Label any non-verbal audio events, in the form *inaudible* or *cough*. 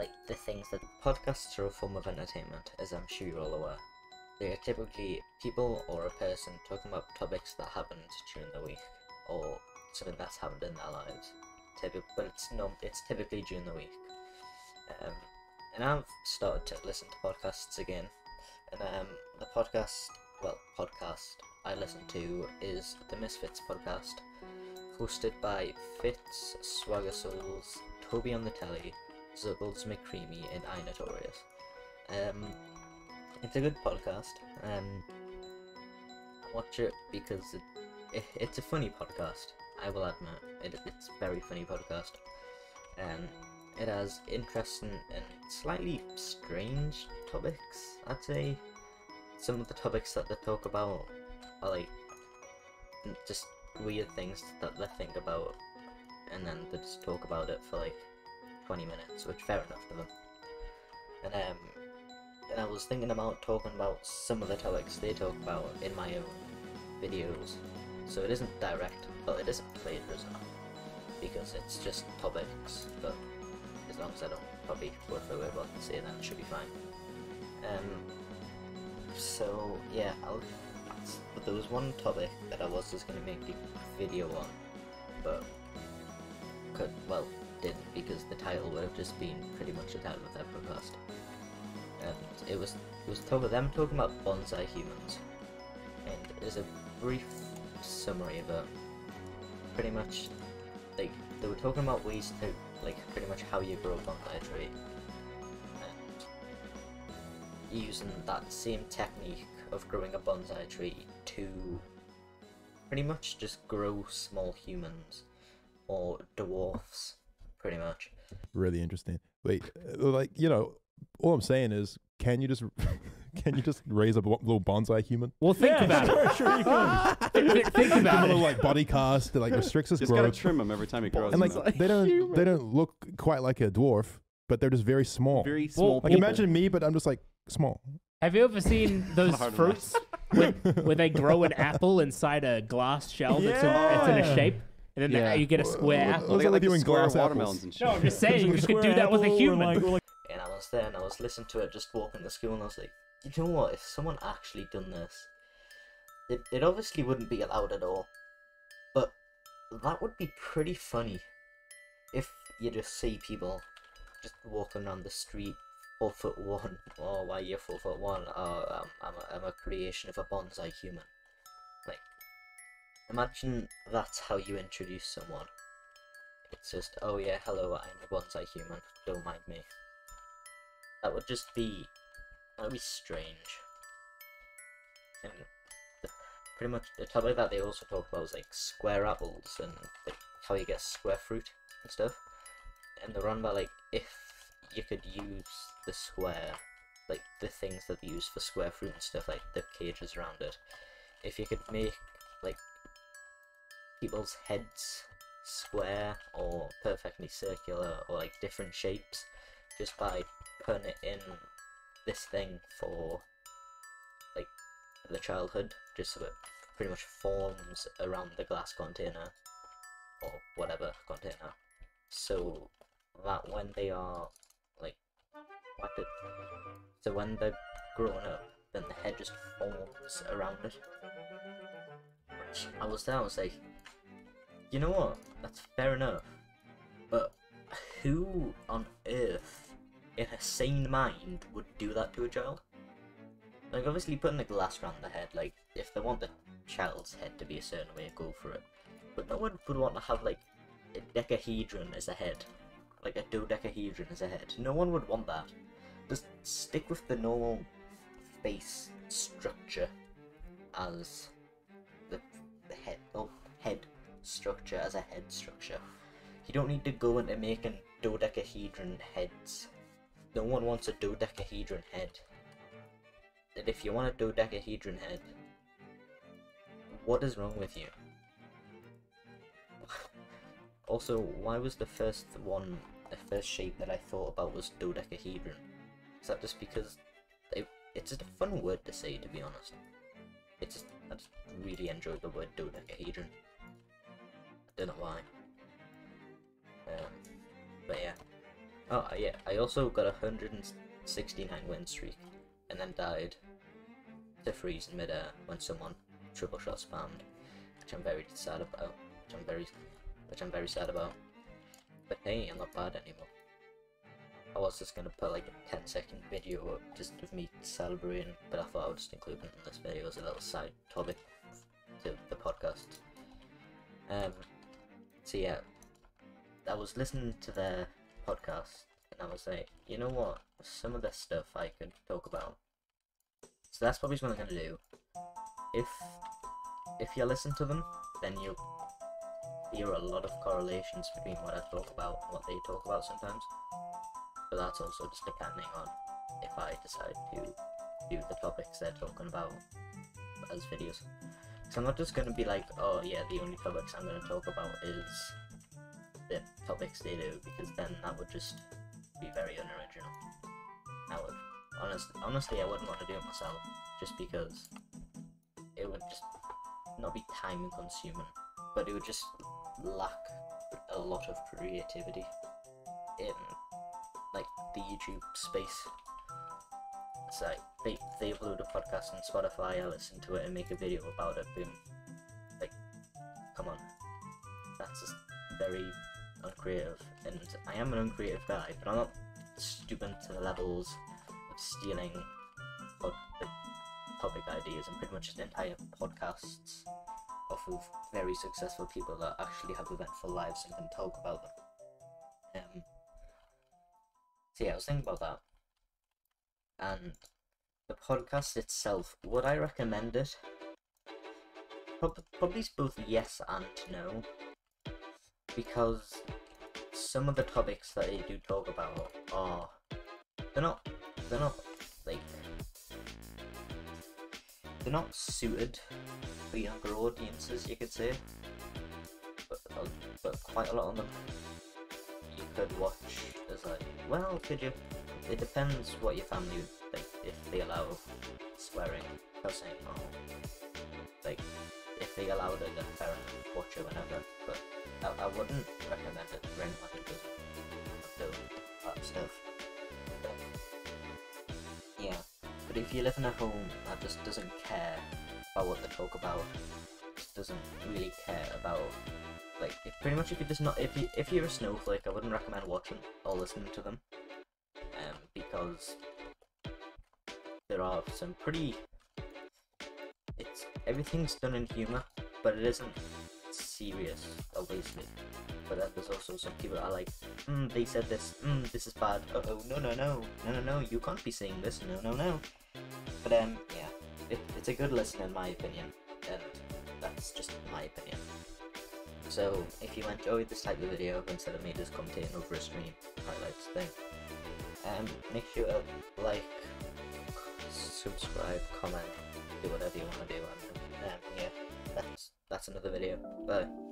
like the things that podcasts are a form of entertainment, as I'm sure you're all aware. They are typically people or a person talking about topics that happened during the week or something that's happened in their lives. Typic, but it's not. It's typically during the week. Um, and I've started to listen to podcasts again, and um, the podcast, well, podcast I listen to is the Misfits podcast, hosted by Fitz, Swagger Souls, Toby on the Telly, Zuggles McCreamy, and I Notorious. Um, it's a good podcast. Um, watch it because it, it, it's a funny podcast. I will admit it, it's a very funny podcast. Um, it has interesting and slightly strange topics. I'd say some of the topics that they talk about are like just weird things that they think about, and then they just talk about it for like 20 minutes, which fair enough to them. And um, and I was thinking about talking about some of the topics they talk about in my own videos. So it isn't direct, but it isn't plagiarism because it's just topics. But as long as I don't probably word for word what to say, then it should be fine. Um. So yeah, I'll. But there was one topic that I was just gonna make a video on, but could well didn't because the title would have just been pretty much a title of that podcast. And it was it was them talking about bonsai humans, and as a brief summary of it, pretty much like they were talking about ways to like pretty much how you grow a bonsai tree, and using that same technique of growing a bonsai tree to pretty much just grow small humans or dwarfs, pretty much. Really interesting. Wait, uh, like you know, all I'm saying is, can you just *laughs* can you just raise a little bonsai human? Well, think Yeah, about *laughs* sure, it. sure you can. *laughs* Think, think Give him a little like body cast that like restricts his Just gotta trim him every time he grows. and like you know? they don't they don't look quite like a dwarf, but they're just very small. very small. like people. imagine me, but I'm just like small. Have you ever seen those fruits where, where they grow an apple inside a glass shell that's, in, that's in a shape, and then the- Yeah. you get a square What- apple? what's they got like doing the square glass watermelons apples? and shit. No, I'm just saying you There's could do that with a human. like- like And I was there and I was listening to it just walking to school and I was like, you know what, if someone actually done this, it, it obviously wouldn't be allowed at all. But that would be pretty funny if you just see people just walking around the street four foot one. Oh, why you're four foot one? Oh, um, I'm, a, I'm a creation of a bonsai human. Imagine that's how you introduce someone. It's just, oh yeah, hello, I'm a bonsai human. Don't mind me. That would just be, that would be strange. And pretty much the topic that they also talk about is like square apples and like how you get square fruit and stuff. And they're on about like if you could use the square, like the things that they use for square fruit and stuff, like the cages around it. If you could make like people's heads square or perfectly circular or like different shapes just by putting it in this thing for like the childhood. Just so it pretty much forms around the glass container or whatever container. So that when they are like did so when they're grown up then the head just forms around it. Which I was there I was like you know what? That's fair enough. But who on earth, in a sane mind, would do that to a child? Like, obviously, putting a glass around the head, like, if they want the child's head to be a certain way, go for it. But no one would want to have, like, a decahedron as a head. Like, a dodecahedron as a head. No one would want that. Just stick with the normal face structure as the, the head. Oh, head structure as a head structure. You don't need to go into making dodecahedron heads. No one wants a dodecahedron head. And if you want a dodecahedron head, what is wrong with you? *laughs* also, why was the first one, the first shape that I thought about was dodecahedron? Is that just because it's just a fun word to say, to be honest? It's just, I just really enjoy the word dodecahedron. Don't know why. But yeah. Oh yeah, I also got a 169 win streak, and then died to freeze in midair when someone triple shot spammed, which I'm very sad about. Which I'm very, which I'm very sad about. But hey, I'm not bad anymore. I was just gonna put like a 10 second video up just of me celebrating, but I thought I would just include it in this video as a little side topic to the podcast. Um, so yeah, I was listening to their podcast and I was like, you know what, some of this stuff I could talk about. So that's probably what I'm gonna do. If if you listen to them, then you'll hear a lot of correlations between what I talk about and what they talk about sometimes. But that's also just depending on if I decide to do the topics they're talking about as videos. So I'm not just gonna be like, oh yeah, the only topics I'm gonna talk about is the topics they do, because then that would just be very unoriginal. I would honestly, honestly, I wouldn't want to do it myself, just because it would just not be time consuming, but it would just lack a lot of creativity in like the YouTube space. It's like they they upload a podcast on Spotify, I listen to it and make a video about it. Boom, like come on, that's just very uncreative. And I am an uncreative guy, but I'm not stupid to the levels of stealing pod- the topic ideas and pretty much just entire podcasts off of very successful people that actually have eventful lives and can talk about them. Um, so yeah, I was thinking about that. And the podcast itself, would I recommend it? Prob- Probably both yes and no. Because some of the topics that they do talk about are they're not they're not like they're not suited for younger audiences, you could say. But uh, but quite a lot of them you could watch as like, well, could you? It depends what your family like if they allow swearing, cussing, or like if they allow it, then fair enough, watch it whenever. But I, I wouldn't recommend it for anyone who doesn't do that stuff. But, yeah, but if you live in a home that just doesn't care about what they talk about, just doesn't really care about like if pretty much if you just not if you if you're a snowflake, I wouldn't recommend watching or listening to them, because there are some pretty. It's everything's done in humor, but it isn't serious, obviously. But then there's also some people that are like, mm, they said this, mm, this is bad. Uh oh, no, no, no, no, no, no, you can't be saying this, no, no, no. But um, yeah, it, it's a good listen in my opinion, and that's just my opinion. So if you enjoyed this type of video instead of me just commentating over a stream highlights thing, um, make sure to like, subscribe, comment, do whatever you want to do, and yeah, that's that's another video. Bye.